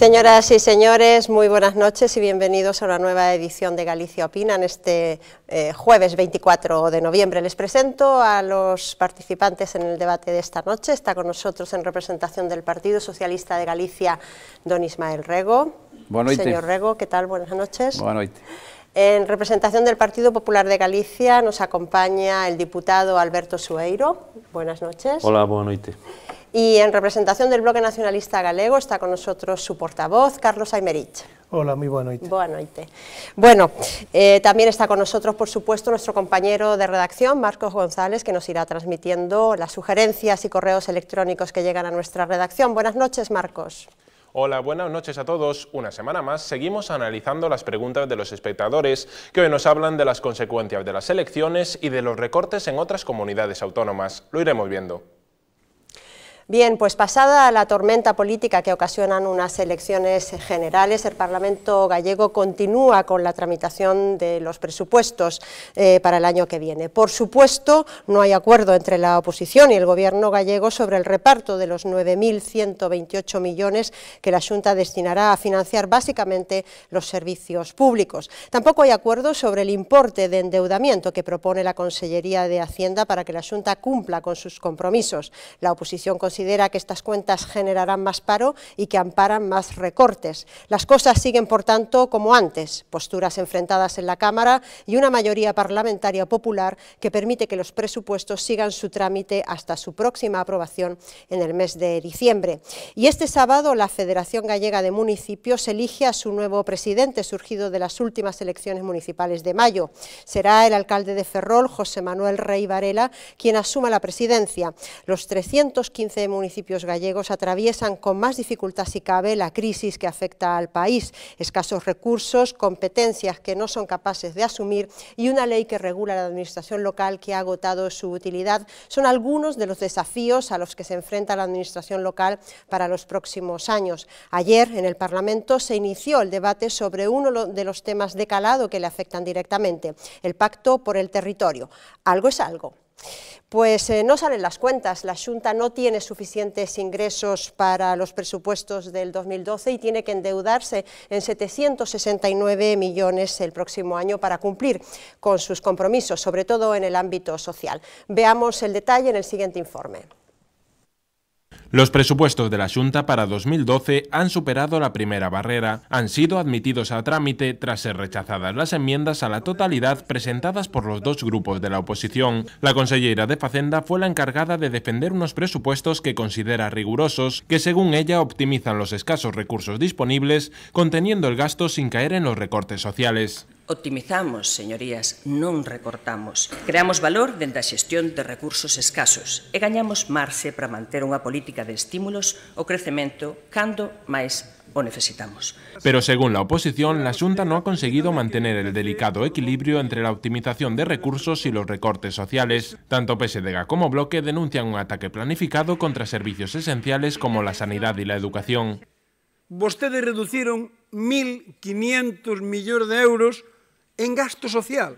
Señoras y señores, muy buenas noches y bienvenidos a una nueva edición de Galicia Opina en este eh, jueves 24 de noviembre. Les presento a los participantes en el debate de esta noche. Está con nosotros en representación del Partido Socialista de Galicia, don Ismael Rego. Buenas noches. Señor Rego, ¿qué tal? Buenas noches. Buenas noches. En representación del Partido Popular de Galicia nos acompaña el diputado Alberto Sueiro. Buenas noches. Hola, buenas noches. Y en representación del Bloque Nacionalista Galego está con nosotros su portavoz, Carlos Aymerich. Hola, muy buena noche. Buenas noches. Bueno, eh, también está con nosotros, por supuesto, nuestro compañero de redacción, Marcos González, que nos irá transmitiendo las sugerencias y correos electrónicos que llegan a nuestra redacción. Buenas noches, Marcos. Hola, buenas noches a todos. Una semana más seguimos analizando las preguntas de los espectadores que hoy nos hablan de las consecuencias de las elecciones y de los recortes en otras comunidades autónomas. Lo iremos viendo. Bien, pues pasada la tormenta política que ocasionan unas elecciones generales, el Parlamento gallego continúa con la tramitación de los presupuestos eh, para el año que viene. Por supuesto, no hay acuerdo entre la oposición y el Gobierno gallego sobre el reparto de los 9.128 millones que la Junta destinará a financiar básicamente los servicios públicos. Tampoco hay acuerdo sobre el importe de endeudamiento que propone la Consellería de Hacienda para que la Junta cumpla con sus compromisos. La oposición considera considera que estas cuentas generarán más paro y que amparan más recortes. Las cosas siguen, por tanto, como antes, posturas enfrentadas en la Cámara y una mayoría parlamentaria popular que permite que los presupuestos sigan su trámite hasta su próxima aprobación en el mes de diciembre. Y este sábado la Federación Gallega de Municipios elige a su nuevo presidente, surgido de las últimas elecciones municipales de mayo. Será el alcalde de Ferrol, José Manuel Rey Varela, quien asuma la presidencia. Los 315 municipios gallegos atraviesan con más dificultad si cabe la crisis que afecta al país, escasos recursos, competencias que no son capaces de asumir y una ley que regula la administración local que ha agotado su utilidad son algunos de los desafíos a los que se enfrenta la administración local para los próximos años. Ayer en el Parlamento se inició el debate sobre uno de los temas de calado que le afectan directamente, el pacto por el territorio. Algo es algo. Pues eh, no salen las cuentas, la Junta no tiene suficientes ingresos para los presupuestos del 2012 y tiene que endeudarse en 769 millones el próximo año para cumplir con sus compromisos, sobre todo en el ámbito social. Veamos el detalle en el siguiente informe. Los presupuestos de la Junta para 2012 han superado la primera barrera, han sido admitidos a trámite tras ser rechazadas las enmiendas a la totalidad presentadas por los dos grupos de la oposición. La consellera de Facenda fue la encargada de defender unos presupuestos que considera rigurosos, que según ella optimizan los escasos recursos disponibles, conteniendo el gasto sin caer en los recortes sociales. Optimizamos, señorías, non recortamos. Creamos valor dentro da xestión de recursos escasos e gañamos marxe para manter unha política de estímulos ao crecemento cando máis o necesitamos. Pero según la oposición, la Junta no ha conseguido mantener el delicado equilibrio entre la optimización de recursos y los recortes sociales. Tanto PSDG como Bloque denuncian un ataque planificado contra servicios esenciales como la sanidad y la educación. Vostedes reduciron 1.500 millóns de euros en gasto social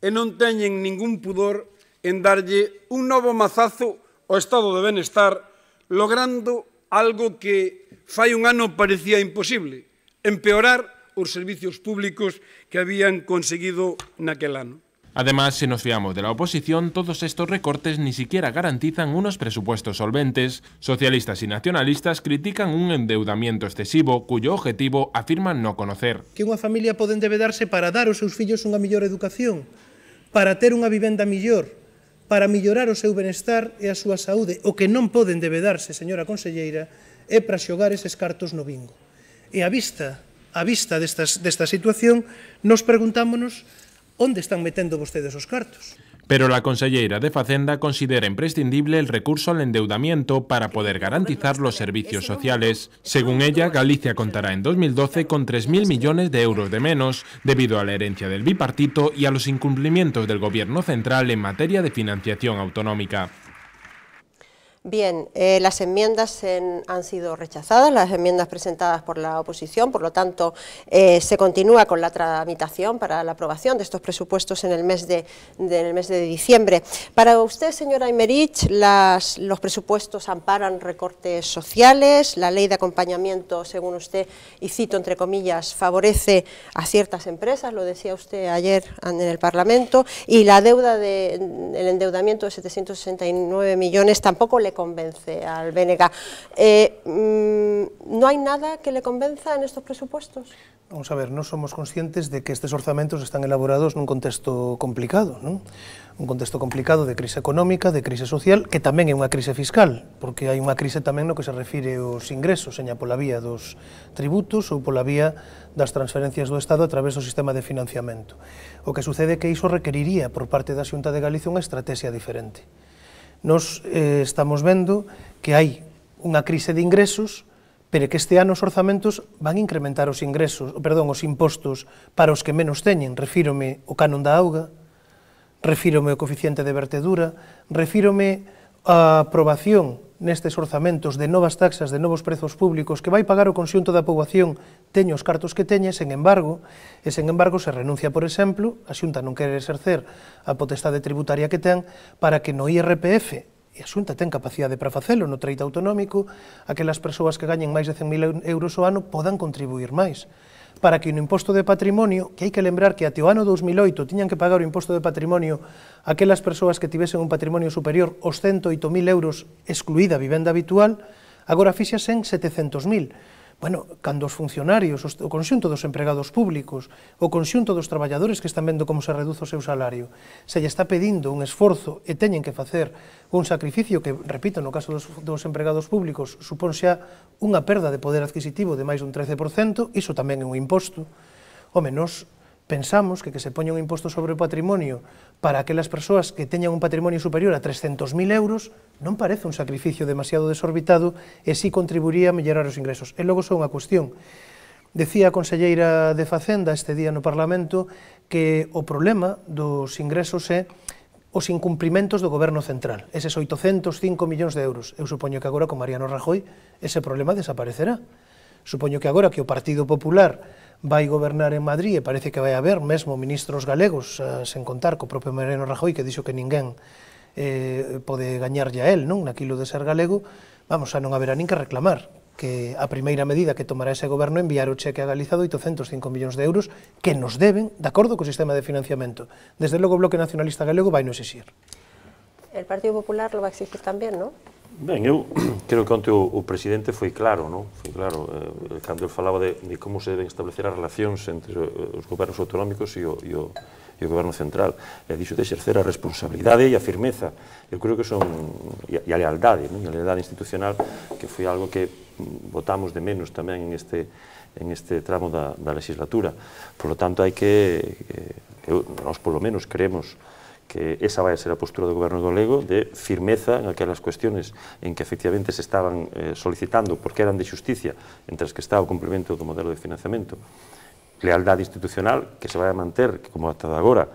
e non teñen ningún pudor en darlle un novo mazazo ao estado de benestar logrando algo que fai un ano parecía imposible, empeorar os servicios públicos que habían conseguido naquel ano. Además, si nos fiamos de la oposición, todos estos recortes ni siquiera garantizan unos presupuestos solventes. Socialistas y nacionalistas critican un endeudamiento excesivo, cuyo objetivo afirman no conocer. Que unha familia pode endebedarse para dar aos seus fillos unha mellor educación, para ter unha vivenda mellor, para mellorar o seu benestar e a súa saúde. O que non pode endebedarse, señora conselleira, é para xogar eses cartos no bingo. E a vista, a vista destas, desta situación, nos preguntámonos onde están metendo vostedes os cartos. Pero la conselleira de Facenda considera imprescindible el recurso al endeudamiento para poder garantizar los servicios sociales. Según ella, Galicia contará en 2012 con 3.000 millones de euros de menos, debido a la herencia del bipartito y a los incumplimientos del Gobierno central en materia de financiación autonómica. Bien, eh, las enmiendas en, han sido rechazadas, las enmiendas presentadas por la oposición, por lo tanto, eh, se continúa con la tramitación para la aprobación de estos presupuestos en el mes de, diciembre. Para usted, señora Aymerich, las, los presupuestos amparan recortes sociales, la ley de acompañamiento, según usted, y cito entre comillas, favorece a ciertas empresas, lo decía usted ayer en el Parlamento, y la deuda, de, el endeudamiento de 769 millones tampoco le convence al BNG. Eh, mm, ¿No hay nada que le convenza en estos presupuestos? Vamos a ver, non somos conscientes de que estes orzamentos están elaborados nun contexto complicado, non? Un contexto complicado de crise económica, de crise social, que tamén é unha crise fiscal, porque hai unha crise tamén no que se refire aos ingresos, seña pola vía dos tributos ou pola vía das transferencias do Estado a través do sistema de financiamento. O que sucede é que iso requeriría por parte da Xunta de Galicia unha estrategia diferente. Nos eh, estamos vendo que hai unha crise de ingresos, pero que este ano os orzamentos van incrementar os ingresos, perdón, os impostos para os que menos teñen, refírome o canon da auga, refírome o coeficiente de vertedura, refírome a aprobación nestes orzamentos de novas taxas de novos prezos públicos que vai pagar o conxunto da poboación teño os cartos que teñe, sen embargo, e sen embargo se renuncia, por exemplo, a Xunta non quere exercer a potestade tributaria que ten para que no IRPF, e a Xunta ten capacidade para facelo no treito autonómico, aquelas persoas que gañen máis de 100.000 euros ao ano podan contribuir máis para que no imposto de patrimonio, que hai que lembrar que até o ano 2008 tiñan que pagar o imposto de patrimonio aquelas persoas que tivesen un patrimonio superior aos 108.000 euros excluída a vivenda habitual, agora fixasen 700.000 bueno, cando os funcionarios, o conxunto dos empregados públicos, o conxunto dos traballadores que están vendo como se reduce o seu salario, se lle está pedindo un esforzo e teñen que facer un sacrificio que, repito, no caso dos, dos empregados públicos, supón xa unha perda de poder adquisitivo de máis dun 13%, iso tamén é un imposto, home, nos pensamos que que se poña un imposto sobre o patrimonio para aquelas persoas que teñan un patrimonio superior a 300.000 euros non parece un sacrificio demasiado desorbitado e si contribuiría a mellorar os ingresos. E logo só unha cuestión. Decía a conselleira de Facenda este día no Parlamento que o problema dos ingresos é os incumprimentos do goberno central, eses 805 millóns de euros. Eu supoño que agora con Mariano Rajoy ese problema desaparecerá. Supoño que agora que o Partido Popular vai gobernar en Madrid e parece que vai haber mesmo ministros galegos eh, sen contar co propio Mariano Rajoy que dixo que ninguén eh, pode gañarlle a él non naquilo de ser galego, vamos, a non haberá nin que reclamar que a primeira medida que tomará ese goberno enviar o cheque a Galiza de 805 millóns de euros que nos deben, de acordo co sistema de financiamento. Desde logo o Bloque Nacionalista Galego vai non exixir. El Partido Popular lo va a exigir tamén, non? Ben, eu creo que onte o, o presidente foi claro, non? Foi claro, eh, eh cando ele falaba de, de como se deben establecer as relacións entre eh, os gobernos autonómicos e o, e o, e o goberno central. E dixo de exercer a responsabilidade e a firmeza. Eu creo que son e a, lealdade, non? E a lealdade institucional que foi algo que mm, votamos de menos tamén en este en este tramo da, da legislatura. Por lo tanto, hai que, eh, eu, nós polo menos creemos que esa vai a ser a postura do goberno galego de firmeza en aquelas cuestiones en que efectivamente se estaban eh, solicitando porque eran de xusticia, entre as que está o cumplimento do modelo de financiamento, lealdade institucional que se vai a manter, que como ata agora,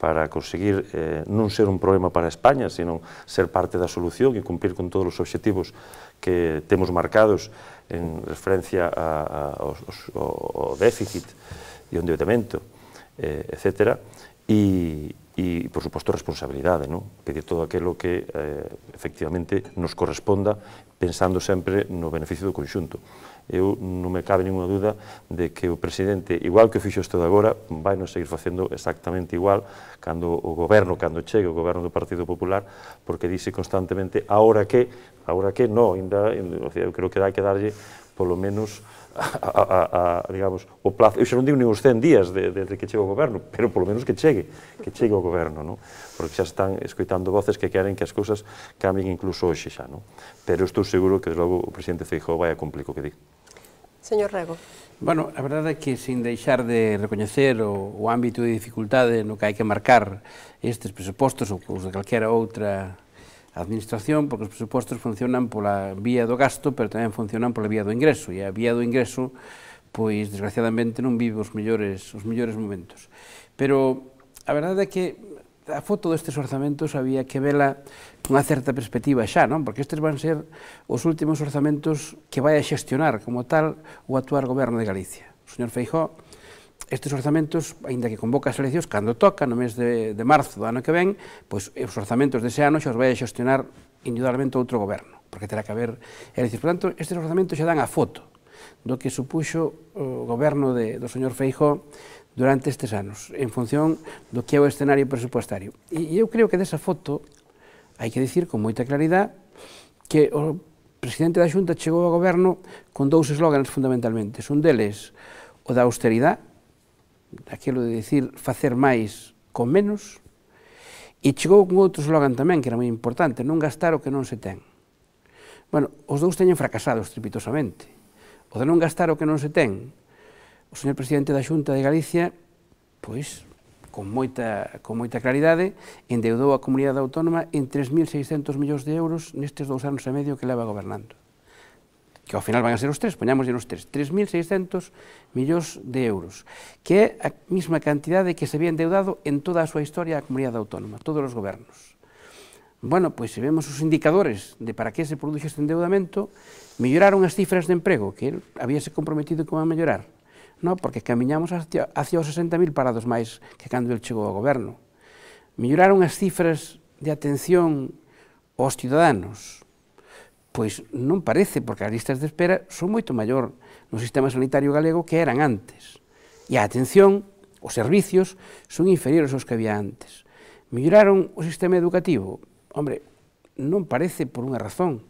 para conseguir eh, non ser un problema para España, sino ser parte da solución e cumplir con todos os obxectivos que temos marcados en referencia a, a, aos, ao, ao déficit e o endeudamento, eh, etc. E, e, por suposto, responsabilidade, non? pedir todo aquilo que eh, efectivamente nos corresponda pensando sempre no beneficio do conxunto. Eu non me cabe ninguna dúda de que o presidente, igual que o fixo isto de agora, vai non seguir facendo exactamente igual cando o goberno, cando chegue o goberno do Partido Popular, porque dice constantemente, ahora que, ahora que, no, ainda, eu creo que dá que darlle polo menos a, a, a, digamos, o plazo, eu xa non digo nin os 100 días de, de, de que chegue o goberno, pero polo menos que chegue, que chegue o goberno, non? porque xa están escoitando voces que queren que as cousas cambien incluso hoxe xa, non? pero estou seguro que, logo, o presidente Feijó vai a cumplir o que di. Señor Rego. Bueno, a verdade é que sin deixar de recoñecer o, o ámbito de dificultade no que hai que marcar estes presupostos ou, os de calquera outra A administración, porque os presupostos funcionan pola vía do gasto, pero tamén funcionan pola vía do ingreso, e a vía do ingreso, pois, desgraciadamente, non vive os mellores, os mellores momentos. Pero a verdade é que a foto destes orzamentos había que vela cunha certa perspectiva xa, non? Porque estes van ser os últimos orzamentos que vai a xestionar como tal o actuar goberno de Galicia. O señor Feijóo estes orzamentos, aínda que convoca as eleccións, cando toca no mes de, de marzo do ano que ven, pois os orzamentos dese ano xa os vai a xestionar indudablemente outro goberno, porque terá que haber eleccións. Por tanto, estes orzamentos xa dan a foto do que supuxo o goberno de, do señor Feijó durante estes anos, en función do que é o escenario presupuestario. E, e eu creo que desa foto hai que dicir con moita claridade que o presidente da Xunta chegou ao goberno con dous eslóganes fundamentalmente. Un deles, o da austeridade, aquilo de dicir facer máis con menos, e chegou con outro slogan tamén que era moi importante, non gastar o que non se ten. Bueno, os dous teñen fracasado estrepitosamente. O de non gastar o que non se ten, o señor presidente da Xunta de Galicia, pois, con moita, con moita claridade, endeudou a comunidade autónoma en 3.600 millóns de euros nestes dous anos e medio que leva gobernando que ao final van a ser os tres, poñamos os tres, 3.600 millóns de euros, que é a mesma cantidade que se había endeudado en toda a súa historia a comunidade autónoma, todos os gobernos. Bueno, pois se vemos os indicadores de para que se produxe este endeudamento, melloraron as cifras de emprego, que habíase comprometido que van a mellorar, no? porque camiñamos hacia, hacia os 60.000 parados máis que cando el chegou ao goberno. Melloraron as cifras de atención aos ciudadanos, pois non parece, porque as listas de espera son moito maior no sistema sanitario galego que eran antes. E a atención, os servicios, son inferiores aos que había antes. Melloraron o sistema educativo? Hombre, non parece por unha razón.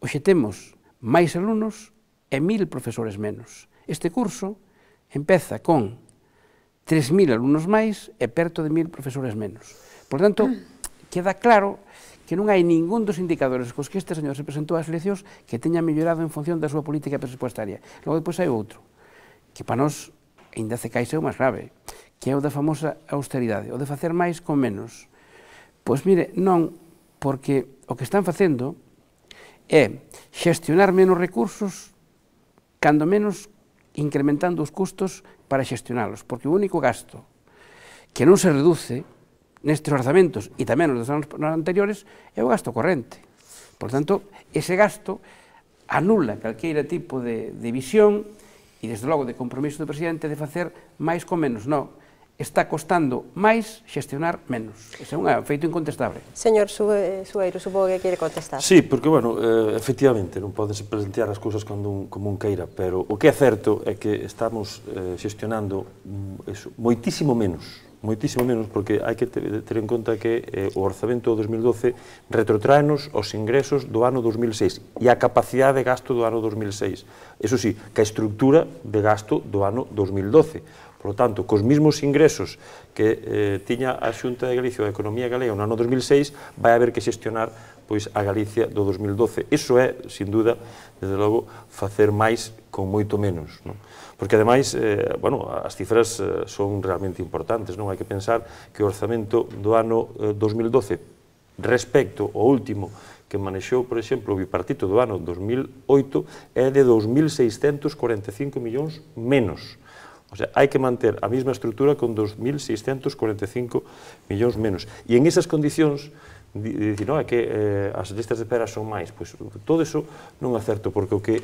Oxe temos máis alumnos e mil profesores menos. Este curso empeza con 3.000 alumnos máis e perto de 1.000 profesores menos. Por tanto, queda claro que non hai ningún dos indicadores cos que este señor se presentou ás eleccións que teña mellorado en función da súa política presupuestaria. Logo, depois hai outro, que para nós, ainda se caixe o máis grave, que é o da famosa austeridade, o de facer máis con menos. Pois mire, non, porque o que están facendo é xestionar menos recursos, cando menos incrementando os custos para xestionalos, porque o único gasto que non se reduce nestes orzamentos e tamén nos dos anos anteriores é o gasto corrente. Por tanto, ese gasto anula calqueira tipo de, de visión e, desde logo, de compromiso do presidente de facer máis con menos. Non, está costando máis xestionar menos. Ese é un feito incontestable. Señor Sueiro, supongo que quere contestar. Sí, porque, bueno, eh, efectivamente, non podense presentear as cousas cando un, como un queira, pero o que é certo é que estamos eh, xestionando mm, eso, moitísimo menos moitísimo menos, porque hai que ter, en conta que eh, o orzamento do 2012 retrotraenos os ingresos do ano 2006 e a capacidade de gasto do ano 2006. Eso sí, que a estructura de gasto do ano 2012. Por lo tanto, cos mesmos ingresos que eh, tiña a Xunta de Galicia da Economía Galega no ano 2006, vai haber que xestionar pois a Galicia do 2012. Iso é, sin duda, desde logo, facer máis con moito menos. Non? porque ademais, eh, bueno, as cifras eh, son realmente importantes, non? Hai que pensar que o orzamento do ano eh, 2012 respecto ao último que manexou, por exemplo, o bipartito do ano 2008 é de 2.645 millóns menos. O sea, hai que manter a mesma estrutura con 2.645 millóns menos. E en esas condicións, dicir, non, é que eh, as listas de espera son máis, pois todo iso non é certo, porque o que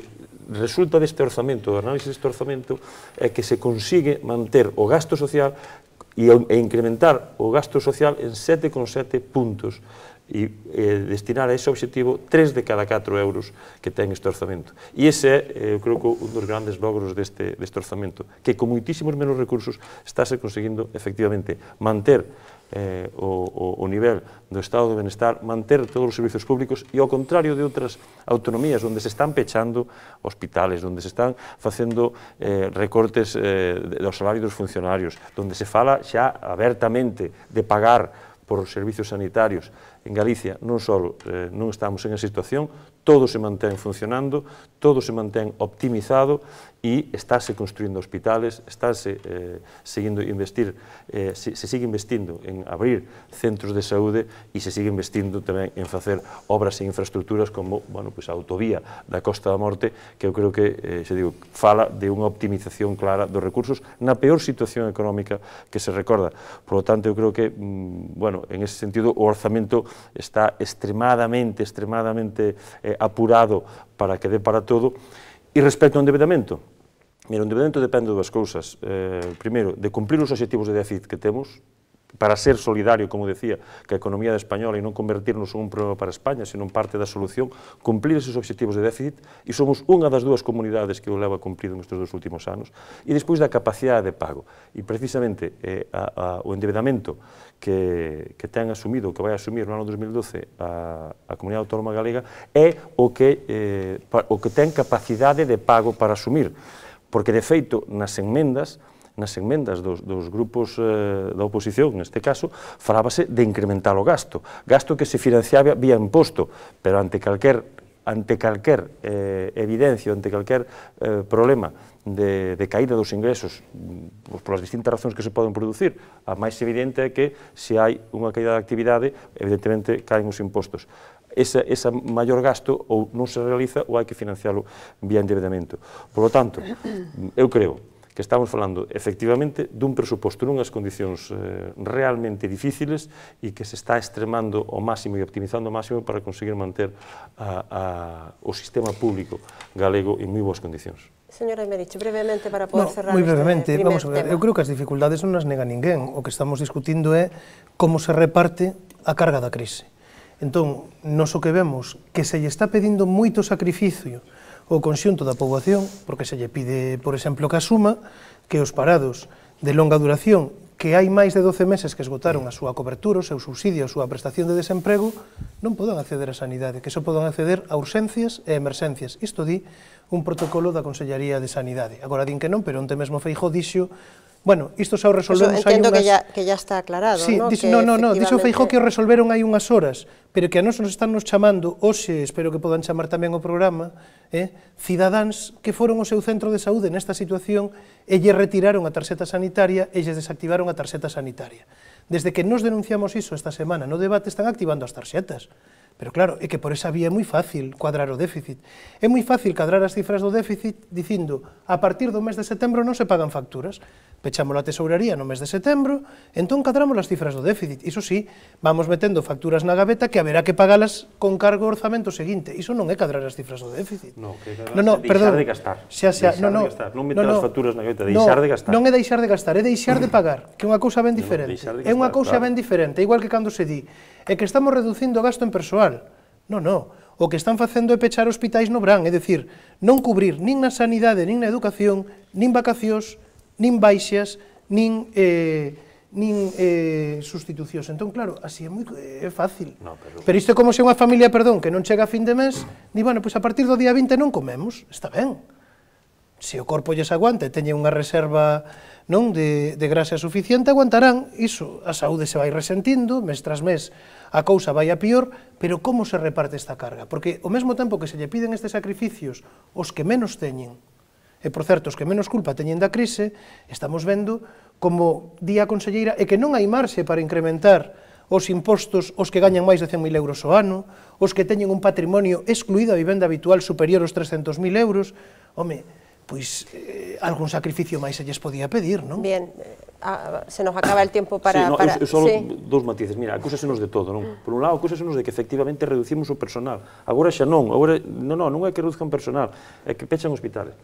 resulta deste orzamento, do análisis deste orzamento, é que se consigue manter o gasto social e, e incrementar o gasto social en 7,7 puntos e, destinar a ese obxectivo 3 de cada 4 euros que ten este orzamento. E ese é, eu creo que, un dos grandes logros deste, deste orzamento, que con moitísimos menos recursos estáse conseguindo, efectivamente, manter eh, o, o, o nivel do estado de benestar, manter todos os servizos públicos e, ao contrario de outras autonomías onde se están pechando hospitales, onde se están facendo eh, recortes eh, dos salarios dos funcionarios, onde se fala xa abertamente de pagar por servizos sanitarios, en Galicia non só eh, non estamos en a situación todo se mantén funcionando, todo se mantén optimizado e estáse construindo hospitales, estáse eh, seguindo investir, eh, se, se sigue investindo en abrir centros de saúde e se sigue investindo tamén en facer obras e infraestructuras como bueno, pues, a autovía da Costa da Morte, que eu creo que, eh, se digo, fala de unha optimización clara dos recursos na peor situación económica que se recorda. Por lo tanto, eu creo que, mm, bueno, en ese sentido, o orzamento está extremadamente, extremadamente eh, apurado para que dé para todo. E respecto ao endeudamento, mira, o endeudamento depende de dúas cousas. Eh, primeiro, de cumplir os objetivos de déficit que temos, para ser solidario, como decía, que a economía de española e non convertirnos un problema para España, senón parte da solución, cumplir esos objetivos de déficit, e somos unha das dúas comunidades que o leva cumplido nestes dos últimos anos, e despois da capacidade de pago. E precisamente eh, a, a, o endeudamento que, que ten asumido, que vai asumir no ano 2012 a, a Comunidade Autónoma Galega, é o que, eh, pa, o que ten capacidade de pago para asumir. Porque, de feito, nas enmendas, nas enmendas dos, dos grupos eh, da oposición, neste caso, falábase de incrementar o gasto, gasto que se financiaba vía imposto, pero ante calquer ante calquer eh, evidencia, ante calquer eh, problema de, de caída dos ingresos mm, pues, polas distintas razóns que se poden producir, a máis evidente é que se hai unha caída de actividade, evidentemente caen os impostos. Esa, esa maior gasto ou non se realiza ou hai que financialo vía endeudamento. Por lo tanto, eu creo que estamos falando efectivamente dun presuposto nunhas condicións eh, realmente difíciles e que se está extremando ao máximo e optimizando ao máximo para conseguir manter a, a, o sistema público galego en moi boas condicións. Señora Emerich, brevemente para poder no, cerrar moi brevemente, este vamos a ver, tema. eu creo que as dificultades non as nega ninguén, o que estamos discutindo é como se reparte a carga da crise. Entón, nos o que vemos que se lle está pedindo moito sacrificio o conxunto da poboación, porque se lle pide, por exemplo, que asuma que os parados de longa duración que hai máis de 12 meses que esgotaron a súa cobertura, o seu subsidio, a súa prestación de desemprego, non podan acceder á sanidade, que só podan acceder a urxencias e emerxencias. Isto di un protocolo da Consellería de Sanidade. Agora din que non, pero onte mesmo Feijó dixo Bueno, isto xa o resolvemos Eso, entendo hai unhas... que ya, que ya está aclarado, sí, ¿no? Dixo, que no, no, no, efectivamente... dixo Feijó que o resolveron hai unhas horas, pero que a nos nos están nos chamando, hoxe, espero que podan chamar tamén o programa, eh, cidadáns que foron ao seu centro de saúde nesta situación e lle retiraron a tarxeta sanitaria e lle desactivaron a tarxeta sanitaria. Desde que nos denunciamos iso esta semana no debate están activando as tarxetas. Pero claro, é que por esa vía é moi fácil cuadrar o déficit. É moi fácil cadrar as cifras do déficit dicindo a partir do mes de setembro non se pagan facturas pechamos a tesouraría no mes de setembro, entón cadramos as cifras do déficit. Iso sí, vamos metendo facturas na gaveta que haberá que pagalas con cargo ao orzamento seguinte. Iso non é cadrar as cifras do déficit. No, que cadrar, no, no, perdón. de gastar. Xa, xa, deixar no, no, de gastar. Non meter no, no, as facturas na gaveta, deixar no, de gastar. Non é deixar de gastar, é deixar de pagar, que é unha cousa ben diferente. No, gastar, é unha cousa claro. ben diferente, igual que cando se di, é que estamos reducindo o gasto en persoal. Non, non, o que están facendo é pechar hospitais no Brán, é dicir, non cubrir nin na sanidade, nin na educación, nin vacacións, nin baixas, nin... Eh, nin eh, sustitucións. Entón, claro, así é moi é fácil. No, pero... pero isto é como se unha familia, perdón, que non chega a fin de mes, di, bueno, pois a partir do día 20 non comemos, está ben. Se o corpo lles aguante, teñe unha reserva non de, de grasa suficiente, aguantarán, iso, a saúde se vai resentindo, mes tras mes a cousa vai a pior, pero como se reparte esta carga? Porque ao mesmo tempo que se lle piden estes sacrificios, os que menos teñen, e por certo, os que menos culpa teñen da crise, estamos vendo como día a conselleira é que non hai marxe para incrementar os impostos os que gañan máis de 100.000 euros ao ano, os que teñen un patrimonio excluído a vivenda habitual superior aos 300.000 euros, home, pois eh, algún sacrificio máis se lles podía pedir, non? Bien, eh, a, se nos acaba el tiempo para... Sí, no, para... Eu, eu solo sí. dous matices, mira, acúsasenos de todo, non? Por un lado, acúsasenos de que efectivamente reducimos o personal, agora xa non, agora, non, non, non é que reduzcan personal, é que pechan hospitales.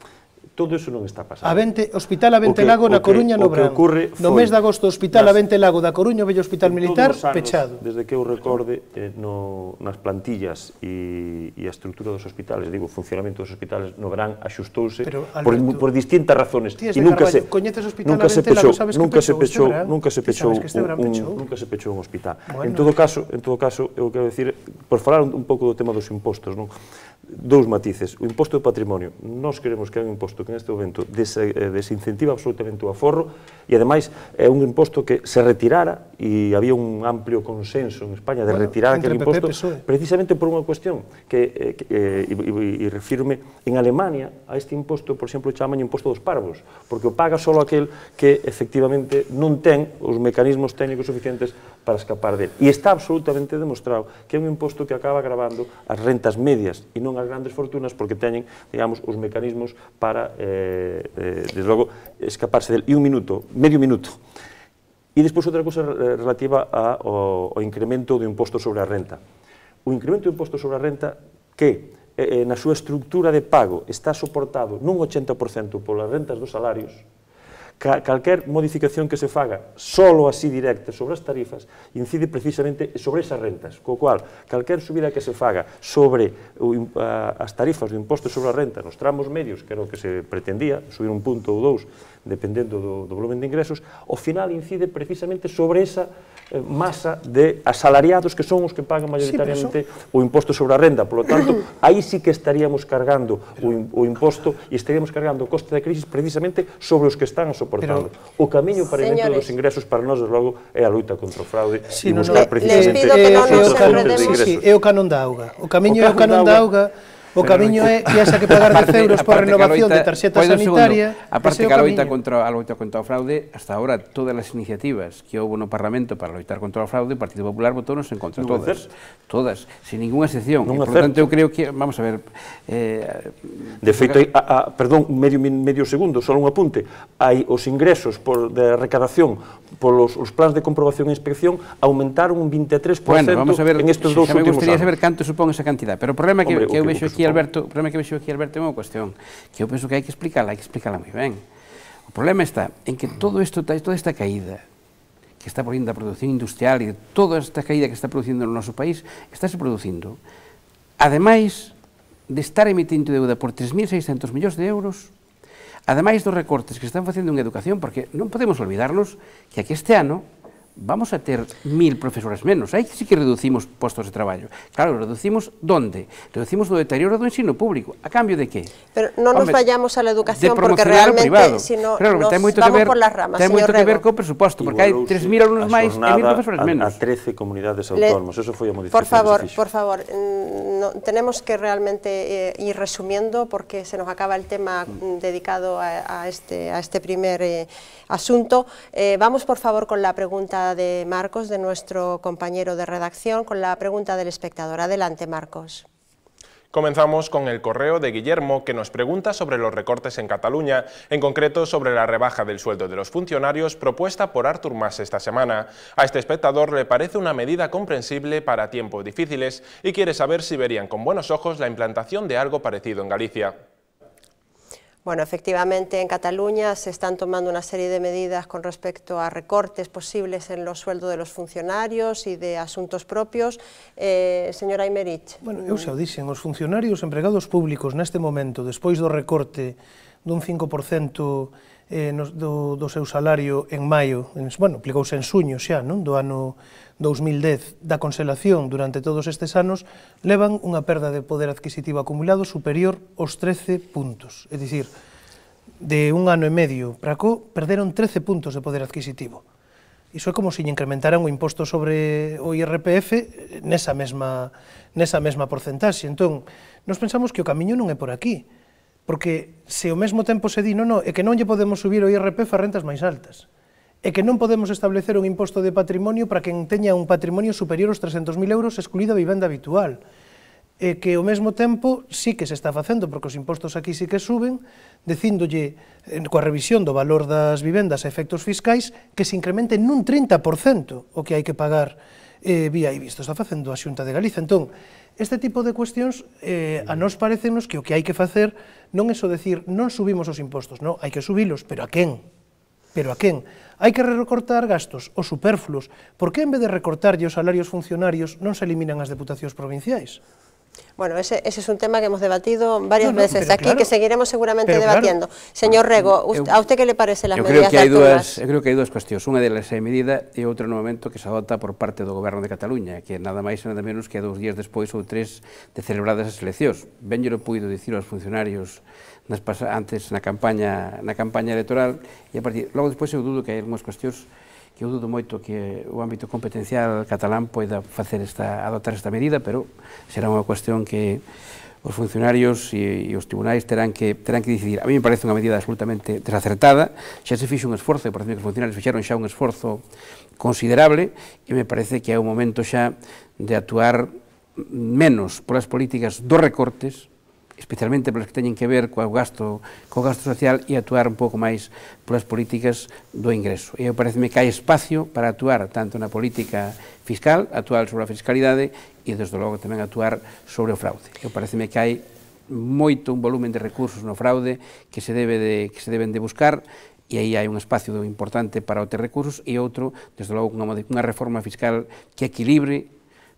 Todo eso non está pasando. A 20, Hospital Avente que, Lago na Coruña no Brán. Ocurre no mes de agosto, Hospital nas, Avente Lago da Coruña, Bello Hospital Militar, anos, pechado. Desde que eu recorde, eh, no, nas plantillas e, e a estrutura dos hospitales, digo, o funcionamento dos hospitales no Brán axustouse Pero, Alberto, por, por distintas razones. E nunca Carballo, se, coñeces Hospital nunca Avente Lago, sabes nunca que pechou, se pechou, nunca se pechou, este un, pechou? Un, nunca se pechou un hospital. Bueno. En todo caso, en todo caso, eu quero decir, por falar un, un pouco do tema dos impostos, non? Dous matices. O imposto do patrimonio. Nós queremos que é un imposto imposto que neste momento des, eh, desincentiva absolutamente o aforro e, ademais, é un imposto que se retirara e había un amplio consenso en España de bueno, retirar aquel imposto precisamente por unha cuestión que, eh, que eh, e, e, e refirme en Alemania a este imposto, por exemplo, chaman imposto dos parvos, porque o paga só aquel que efectivamente non ten os mecanismos técnicos suficientes para escapar dele. E está absolutamente demostrado que é un imposto que acaba gravando as rentas medias e non as grandes fortunas porque teñen, digamos, os mecanismos para, eh, eh, desde logo, escaparse dele. E un minuto, medio minuto. E despois outra cousa eh, relativa a, ao, ao incremento do imposto sobre a renta. O incremento do imposto sobre a renta que eh, eh na súa estructura de pago está soportado nun 80% polas rentas dos salarios, calquer modificación que se faga solo así directa sobre as tarifas incide precisamente sobre esas rentas, co cual calquer subida que se faga sobre o, a, as tarifas do imposto sobre a renta nos tramos medios, que era o que se pretendía, subir un punto ou dous, dependendo do, do volumen de ingresos, ao final incide precisamente sobre esa Eh, masa de asalariados que son os que pagan maioritariamente sí, son... o imposto sobre a renda. Por lo tanto, aí sí que estaríamos cargando pero... o, o imposto e estaríamos cargando o coste da crisis precisamente sobre os que están soportando. Pero... O camiño para Señores... dos ingresos para nós, logo, é a luta contra o fraude sí, e buscar no, no, precisamente... Les pido que non nos enredemos. Sí, sí, é o canon da auga. O camiño é o canon da auga, da auga O camiño é que haxa que pagar 10 euros por renovación de tarxeta sanitaria. A aparte que a loita contra, a loita contra o fraude, hasta ahora todas as iniciativas que houve no Parlamento para loitar contra o fraude, o Partido Popular votou en contra, non todas, todas, sin ninguna excepción. Non e, por tanto, eu creo que, vamos a ver... Eh, de feito, a, a, perdón, medio, medio segundo, só un apunte, hai os ingresos por, de recadación polos os plans de comprobación e inspección aumentaron un 23% bueno, vamos a ver, en estes dous últimos anos. Me gustaría saber canto supón esa cantidad, pero o problema que, Hombre, que eu vexo aquí Alberto, o problema que vexo aquí Alberto é unha cuestión que eu penso que hai que explicarla, hai que explicarla moi ben. O problema está en que todo isto, toda esta caída que está producindo a produción industrial e toda esta caída que está producindo no noso país, estáse producindo. Ademais de estar emitindo deuda por 3.600 millóns de euros, ademais dos recortes que están facendo en educación, porque non podemos olvidarnos que aquí este ano vamos a ter mil profesores menos. Aí sí que reducimos postos de traballo. Claro, reducimos donde? Reducimos no deterioro do ensino público. A cambio de que? Pero non nos vayamos a la educación porque realmente, se non, claro, nos ten moito vamos que ver, por las ramas, Ten moito que ver co presuposto, porque hai 3.000 alumnos máis e 1.000 profesores a, menos. A 13 comunidades autónomas, eso foi a modificación Por favor, por favor, mm, no, tenemos que realmente eh, ir resumiendo porque se nos acaba el tema mm. dedicado a, a, este, a este primer eh, asunto. Eh, vamos, por favor, con la pregunta de Marcos, de nuestro compañero de redacción, con la pregunta del espectador. Adelante, Marcos. Comenzamos con el correo de Guillermo que nos pregunta sobre los recortes en Cataluña, en concreto sobre la rebaja del sueldo de los funcionarios propuesta por Artur Mas esta semana. A este espectador le parece una medida comprensible para tiempos difíciles y quiere saber si verían con buenos ojos la implantación de algo parecido en Galicia. Bueno, efectivamente en Cataluña se están tomando una serie de medidas con respecto a recortes posibles en los sueldos de los funcionarios y de asuntos propios. Eh, señora Imerich. Bueno, eu xa o dixen, os funcionarios empregados públicos neste momento, despois do recorte dun 5% eh, nos, do, do seu salario en maio, en, bueno, aplicouse en suño xa, non? do ano 2010, da conselación durante todos estes anos, levan unha perda de poder adquisitivo acumulado superior aos 13 puntos. É dicir, de un ano e medio para co, perderon 13 puntos de poder adquisitivo. Iso é como se incrementaran o imposto sobre o IRPF nesa mesma, nesa mesma porcentaxe. Entón, nos pensamos que o camiño non é por aquí. Porque se ao mesmo tempo se di, non, non, é que non lle podemos subir o IRPF a rentas máis altas. É que non podemos establecer un imposto de patrimonio para quen teña un patrimonio superior aos 300.000 euros excluída a vivenda habitual. É que ao mesmo tempo sí que se está facendo, porque os impostos aquí sí que suben, dicíndolle eh, coa revisión do valor das vivendas a efectos fiscais que se incremente nun 30% o que hai que pagar eh, vía IBI. Isto está facendo a Xunta de Galiza. Entón, Este tipo de cuestións eh, a nós parecenos que o que hai que facer non é só decir non subimos os impostos, non, hai que subilos, pero a quen? Pero a quen? Hai que recortar gastos, os superfluos. Por que en vez de recortarlle os salarios funcionarios non se eliminan as deputacións provinciais? Bueno, ese, ese, es un tema que hemos debatido varias no, no, veces. aquí, claro, que seguiremos seguramente debatiendo. Claro, Señor Rego, usted, eu, a usted que le parece las medidas creo que hai dúas, Eu creo que hai dúas cuestións, unha delas é medida e outra no momento que se adopta por parte do Goberno de Cataluña, que nada máis e nada menos que dous días despois ou tres de celebradas as eleccións. Ben, yo puido dicir aos funcionarios nas antes na campaña na campaña electoral e a partir logo despois eu dudo que hai algunhas cuestións eu dudo moito que o ámbito competencial catalán poida facer esta, adoptar esta medida, pero será unha cuestión que os funcionarios e, e os tribunais terán que, terán que decidir. A mí me parece unha medida absolutamente desacertada, xa se fixe un esforzo, e parece que os funcionarios fixeron xa un esforzo considerable, e me parece que é o momento xa de actuar menos polas políticas dos recortes especialmente polas que teñen que ver co gasto, co gasto social e actuar un pouco máis polas políticas do ingreso. E eu pareceme que hai espacio para actuar tanto na política fiscal, actuar sobre a fiscalidade e, desde logo, tamén actuar sobre o fraude. Eu pareceme que hai moito un volumen de recursos no fraude que se debe de, que se deben de buscar e aí hai un espacio importante para obter recursos e outro, desde logo, unha, unha reforma fiscal que equilibre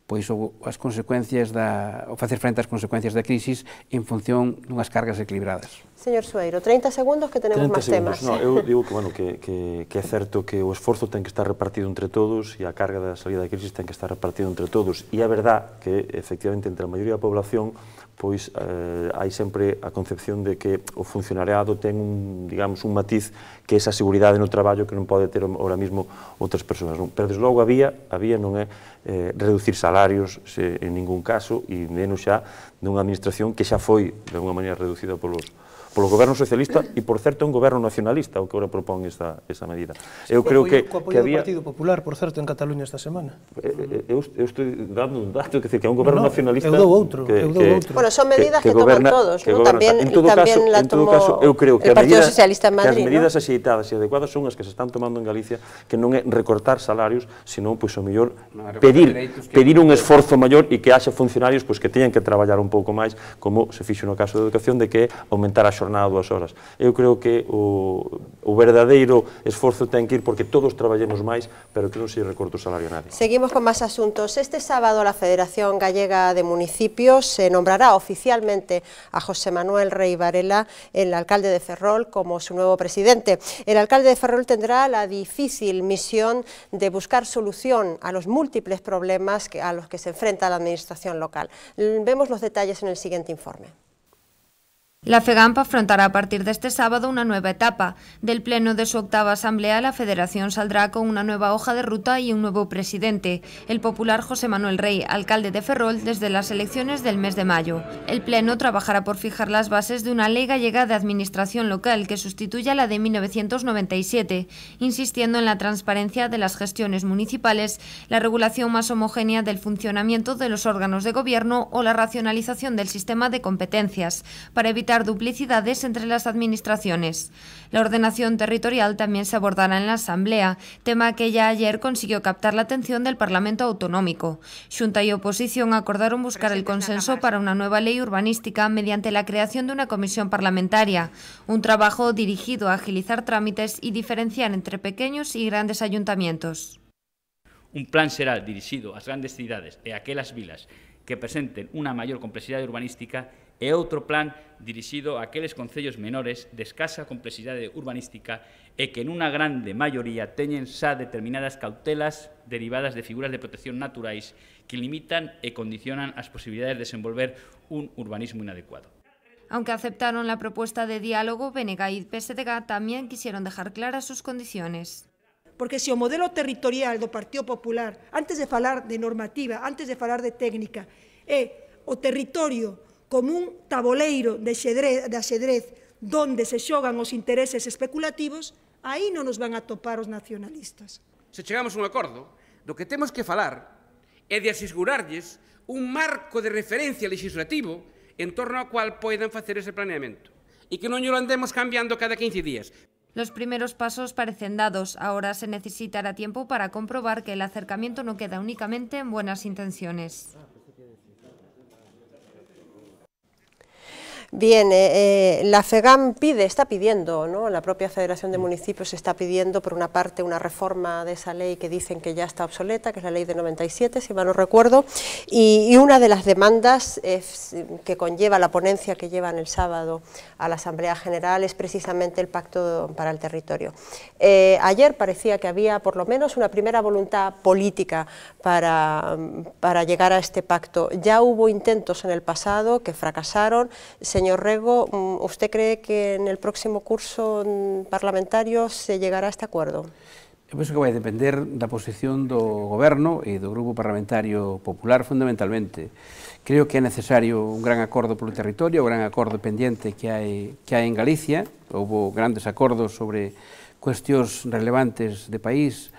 pois o, as consecuencias da, o facer frente ás consecuencias da crisis en función dunhas cargas equilibradas. Señor Sueiro, 30 segundos que tenemos máis temas. No, eu digo que, bueno, que, que, que é certo que o esforzo ten que estar repartido entre todos e a carga da salida da crisis ten que estar repartido entre todos. E é verdad que, efectivamente, entre a maioría da población pois eh, hai sempre a concepción de que o funcionariado ten un, digamos, un matiz que esa seguridade no traballo que non pode ter ahora mismo outras persoas. Non? Pero, desde logo, a vía, a vía non é eh, reducir salarios se, en ningún caso e menos xa dunha administración que xa foi, de alguma maneira, reducida polos, polo goberno socialista e, por certo, un goberno nacionalista o que ora propón esa, esa medida. Eu creo que, que, que había... Partido Popular, por certo, en Cataluña esta semana. Eh, eh, eu, eu, eu estou dando un dato, que, que é un goberno no, no, nacionalista... Eu dou outro, que, eu dou outro. Que, bueno, son medidas que, que, que goberna, toman todos, que ¿no? tamén, en todo tamén caso, la en todo caso, eu creo que, a medida, Madrid, que as medidas ¿no? axeitadas e adecuadas son as que se están tomando en Galicia, que non é recortar salarios, senón, pois, pues, o mellor, no, pedir, pedir un esforzo maior e que haxa funcionarios pois, pues, que teñan que traballar un pouco máis, como se fixo no caso da educación, de que aumentar a xornada dúas horas eu creo que o, o verdadeiro esforzo ten que ir porque todos traballemos máis, pero que non se recorte o salario nadie. Seguimos con máis asuntos. Este sábado la Federación Gallega de Municipios se nombrará oficialmente a José Manuel Rey Varela, el alcalde de Ferrol, como su nuevo presidente. El alcalde de Ferrol tendrá la difícil misión de buscar solución a los múltiples problemas que, a los que se enfrenta la administración local. Vemos los detalles en el siguiente informe. La FEGAMP afrontará a partir de este sábado una nueva etapa. Del pleno de su octava asamblea, la Federación saldrá con una nueva hoja de ruta y un nuevo presidente, el popular José Manuel Rey, alcalde de Ferrol desde las elecciones del mes de mayo. El pleno trabajará por fijar las bases de una ley gallega de administración local que sustituya la de 1997, insistiendo en la transparencia de las gestiones municipales, la regulación más homogénea del funcionamiento de los órganos de gobierno o la racionalización del sistema de competencias, para evitar duplicidades entre las administraciones. La ordenación territorial también se abordará en la Asamblea, tema que ya ayer consiguió captar la atención del Parlamento Autonómico. Junta y oposición acordaron buscar el consenso para una nueva ley urbanística mediante la creación de una comisión parlamentaria, un trabajo dirigido a agilizar trámites y diferenciar entre pequeños y grandes ayuntamientos. Un plan será dirixido ás grandes cidades e aquelas vilas que presenten unha maior complexidade urbanística e outro plan dirixido a aqueles concellos menores de escasa complexidade urbanística e que nunha grande maioría teñen xa determinadas cautelas derivadas de figuras de protección naturais que limitan e condicionan as posibilidades de desenvolver un urbanismo inadecuado. Aunque aceptaron la propuesta de diálogo, Benega y PSDG también quisieron dejar claras sus condiciones. Porque se o modelo territorial do Partido Popular, antes de falar de normativa, antes de falar de técnica, é o territorio como un taboleiro de xedrez, de xedrez donde se xogan os intereses especulativos, aí non nos van a topar os nacionalistas. Se chegamos a un acordo, do que temos que falar é de asegurarlles un marco de referencia legislativo en torno ao cual poidan facer ese planeamento e que non lo andemos cambiando cada 15 días. Los primeros pasos parecen dados. Ahora se necesitará tiempo para comprobar que el acercamiento no queda únicamente en buenas intenciones. Bien, eh, la FEGAM pide, está pidiendo, ¿no? la propia Federación de Municipios está pidiendo, por una parte, una reforma de esa ley que dicen que ya está obsoleta, que es la ley de 97, si mal no recuerdo, y, y una de las demandas es, que conlleva la ponencia que llevan el sábado a la Asamblea General es precisamente el Pacto para el Territorio. Eh, ayer parecía que había por lo menos una primera voluntad política para, para llegar a este pacto. Ya hubo intentos en el pasado que fracasaron, Señor Rego, mm, ¿usted cree que en el próximo curso parlamentario se llegará a este acuerdo? Eu penso que vai depender da posición do goberno e do Grupo Parlamentario Popular fundamentalmente. Creo que é necesario un gran acordo polo territorio, un gran acordo pendiente que hai, que hai en Galicia. Houbo grandes acordos sobre cuestións relevantes de país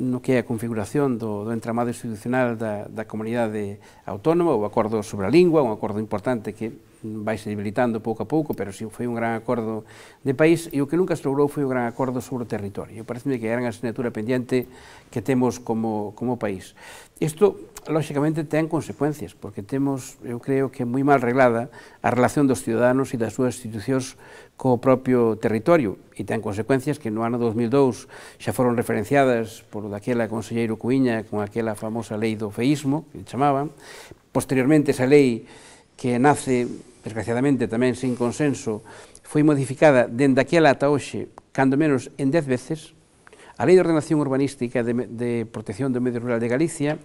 no que é a configuración do, do entramado institucional da, da comunidade autónoma, o acordo sobre a lingua, un acordo importante que vaise debilitando pouco a pouco, pero si foi un gran acordo de país, e o que nunca se logrou foi un gran acordo sobre o territorio. Pareceme que era unha asignatura pendiente que temos como, como país. Isto, lóxicamente, ten consecuencias, porque temos, eu creo que moi mal reglada a relación dos ciudadanos e das súas institucións co propio territorio, e ten consecuencias que no ano 2002 xa foron referenciadas por daquela conselleiro Cuiña con aquela famosa lei do feísmo, que chamaban, posteriormente esa lei que nace desgraciadamente tamén sin consenso, foi modificada dende aquela ata hoxe, cando menos en dez veces, a Lei de Ordenación Urbanística de, de Protección do Medio Rural de Galicia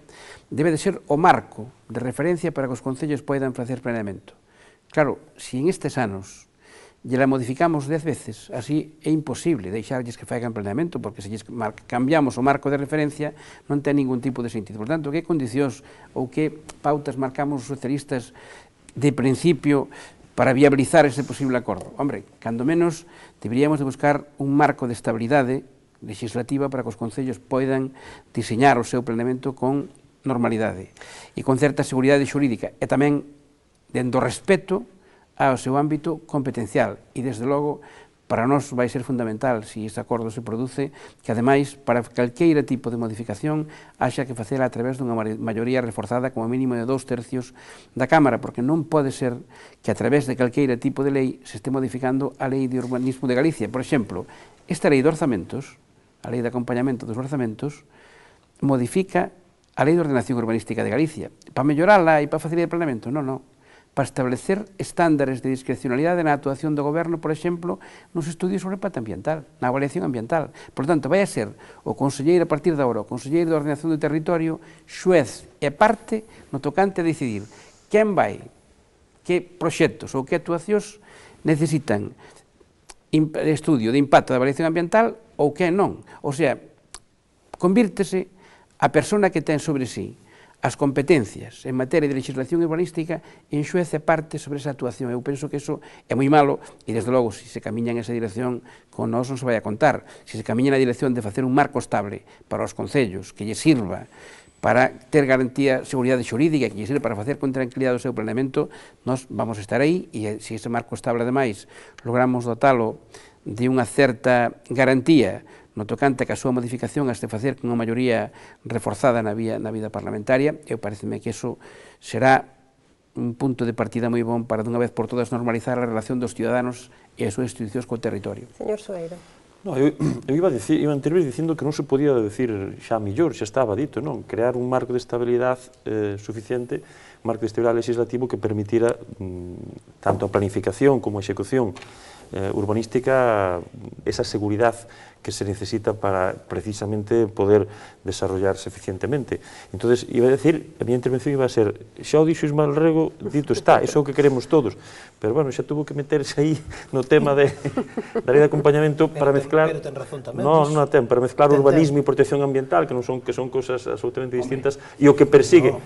debe de ser o marco de referencia para que os concellos poidan facer planeamento. Claro, se si en estes anos lle la modificamos dez veces, así é imposible deixarlles que fagan planeamento, porque se lles cambiamos o marco de referencia non ten ningún tipo de sentido. Por tanto, que condicións ou que pautas marcamos os socialistas de principio para viabilizar ese posible acordo. Hombre, cando menos deberíamos de buscar un marco de estabilidade legislativa para que os concellos poidan diseñar o seu planeamento con normalidade e con certa seguridade xurídica e tamén dendo respeto ao seu ámbito competencial e, desde logo, Para nós vai ser fundamental, se este acordo se produce, que ademais, para calqueira tipo de modificación, haxa que facela a través dunha maioría reforzada como mínimo de dous tercios da Cámara, porque non pode ser que a través de calqueira tipo de lei se este modificando a lei de urbanismo de Galicia. Por exemplo, esta lei de orzamentos, a lei de acompañamento dos orzamentos, modifica a lei de ordenación urbanística de Galicia. Para mellorala e para facilitar o planeamento, non, non para establecer estándares de discrecionalidade na actuación do goberno, por exemplo, nos estudios sobre impacto ambiental, na avaliación ambiental. Por tanto, vai a ser o conselleiro a partir da hora, o conselleiro de ordenación do territorio, xuez e parte no tocante a decidir quen vai, que proxectos ou que actuacións necesitan estudio de impacto da avaliación ambiental ou que non. O sea, convírtese a persona que ten sobre sí as competencias en materia de legislación urbanística enxuece parte sobre esa actuación. Eu penso que eso é moi malo e, desde logo, se se camiña en esa dirección, con nós non se vai a contar. Se se camiña na dirección de facer un marco estable para os concellos, que lle sirva para ter garantía, seguridade xurídica que lle sirva para facer con tranquilidade o seu planeamento, nós vamos estar aí e eh, se ese marco estable, ademais, logramos dotalo de unha certa garantía no tocante que a súa modificación has de facer con unha maioría reforzada na, vía, na vida parlamentaria, eu pareceme que eso será un punto de partida moi bon para dunha vez por todas normalizar a relación dos ciudadanos e as súas institucións co territorio. Señor Soeiro. No, eu, eu iba a decir, iba a intervir dicindo que non se podía decir xa millor, xa estaba dito, non? Crear un marco de estabilidade eh, suficiente, marco de estabilidade legislativo que permitira mm, tanto a planificación como a execución eh, urbanística esa seguridad que se necesita para precisamente poder desarrollarse eficientemente. Entonces, iba a decir, a miña intervención iba a ser xa o dixo Ismael Rego, dito está, eso é o que queremos todos. Pero bueno, xa tuvo que meterse aí no tema de, da lei de acompañamento pero, para mezclar... Pero ten razón tamén. No, non a ten, para mezclar ten, urbanismo ten. e protección ambiental, que non son que son cousas absolutamente distintas, Hombre. e o que persigue no